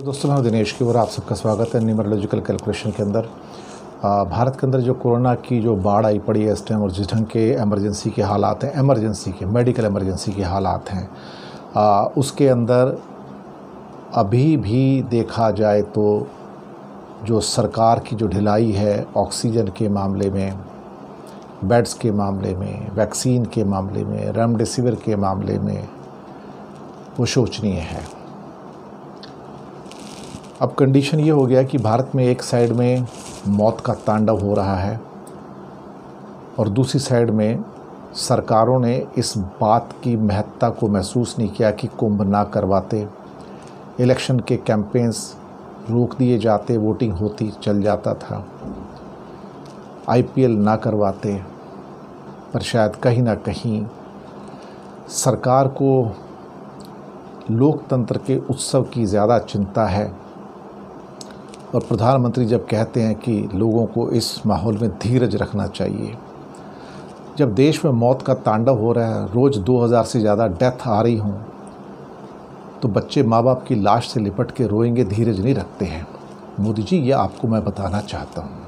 तो दोस्तों मैं दिनेश की और आप सबका स्वागत है न्यूमरोलॉजिकल कैलकुलेशन के अंदर। भारत के अंदर जो कोरोना की जो बाढ़ आई पड़ी है इस टाइम और जिस ढंग के एमरजेंसी के हालात हैं एमरजेंसी के मेडिकल एमरजेंसी के हालात हैं आ, उसके अंदर अभी भी देखा जाए तो जो सरकार की जो ढिलाई है ऑक्सीजन के मामले में बेड्स के मामले में वैक्सीन के मामले में रेमडेसिविर के मामले में वो शोचनीय है। अब कंडीशन ये हो गया कि भारत में एक साइड में मौत का तांडव हो रहा है और दूसरी साइड में सरकारों ने इस बात की महत्ता को महसूस नहीं किया कि कुंभ ना करवाते इलेक्शन के कैंपेन्स रोक दिए जाते वोटिंग होती चल जाता था। आईपीएल ना करवाते, पर शायद कहीं ना कहीं सरकार को लोकतंत्र के उत्सव की ज़्यादा चिंता है। और प्रधानमंत्री जब कहते हैं कि लोगों को इस माहौल में धीरज रखना चाहिए, जब देश में मौत का तांडव हो रहा है, रोज़ 2000 से ज़्यादा डेथ आ रही हों तो बच्चे माँ बाप की लाश से लिपट के रोएँगे, धीरज नहीं रखते हैं। मोदी जी, ये आपको मैं बताना चाहता हूँ।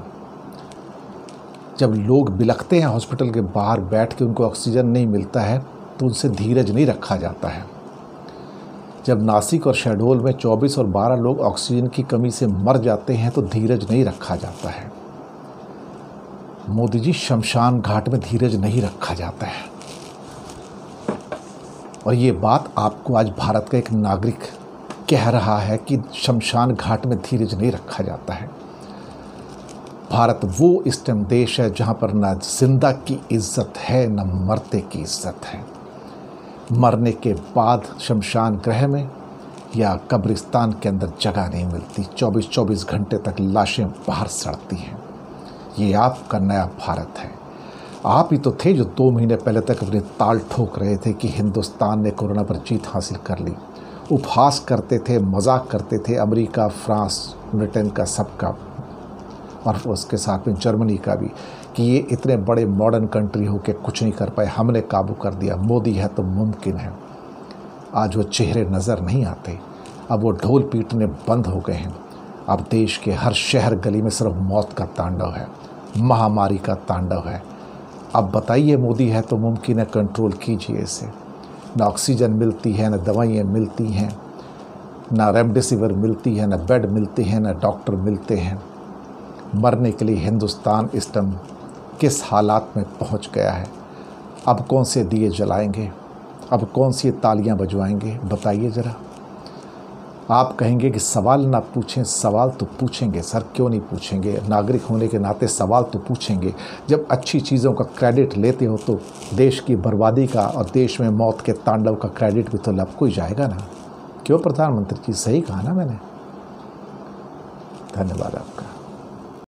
जब लोग बिलखते हैं हॉस्पिटल के बाहर बैठ के, उनको ऑक्सीजन नहीं मिलता है तो उनसे धीरज नहीं रखा जाता है। जब नासिक और शहडोल में 24 और 12 लोग ऑक्सीजन की कमी से मर जाते हैं तो धीरज नहीं रखा जाता है। मोदी जी, शमशान घाट में धीरज नहीं रखा जाता है। और ये बात आपको आज भारत का एक नागरिक कह रहा है कि शमशान घाट में धीरज नहीं रखा जाता है। भारत वो इस टाइम देश है जहाँ पर ना ज़िंदा की इज़्ज़त है, न मरते की इज़्ज़त है। मरने के बाद शमशान ग्रह में या कब्रिस्तान के अंदर जगह नहीं मिलती। 24-24 घंटे तक लाशें बाहर सड़ती हैं। ये आपका नया भारत है। आप ही तो थे जो दो महीने पहले तक अपने ताल ठोक रहे थे कि हिंदुस्तान ने कोरोना पर जीत हासिल कर ली। उपहास करते थे, मज़ाक करते थे अमेरिका, फ्रांस, ब्रिटेन का सबका। और उसके साथ में जर्मनी का भी, कि ये इतने बड़े मॉडर्न कंट्री हो के कुछ नहीं कर पाए। हमने काबू कर दिया। मोदी है तो मुमकिन है। आज वो चेहरे नज़र नहीं आते। अब वो ढोल पीटने बंद हो गए हैं। अब देश के हर शहर गली में सिर्फ़ मौत का तांडव है। महामारी का तांडव है। अब बताइए, मोदी है तो मुमकिन है कंट्रोल कीजिए इसे। न ऑक्सीजन मिलती है, न दवाइयाँ मिलती हैं। ना रेमडेसिविर मिलती है, न बेड मिलते हैं, न डॉक्टर मिलते हैं। मरने के लिए हिंदुस्तान इस टाइम किस हालात में पहुँच गया है? अब कौन से दिए जलाएँगे? अब कौन सी तालियाँ बजवाएँगे? बताइए ज़रा। आप कहेंगे कि सवाल ना पूछें, सवाल तो पूछेंगे, सर क्यों नहीं पूछेंगे? नागरिक होने के नाते सवाल तो पूछेंगे। जब अच्छी चीज़ों का क्रेडिट लेते हो तो देश की बर्बादी का और देश में मौत के तांडव का क्रेडिट भी तो लब को ही जाएगा ना। क्यों प्रधानमंत्री जी? सही कहा ना मैंने। धन्यवाद आपका।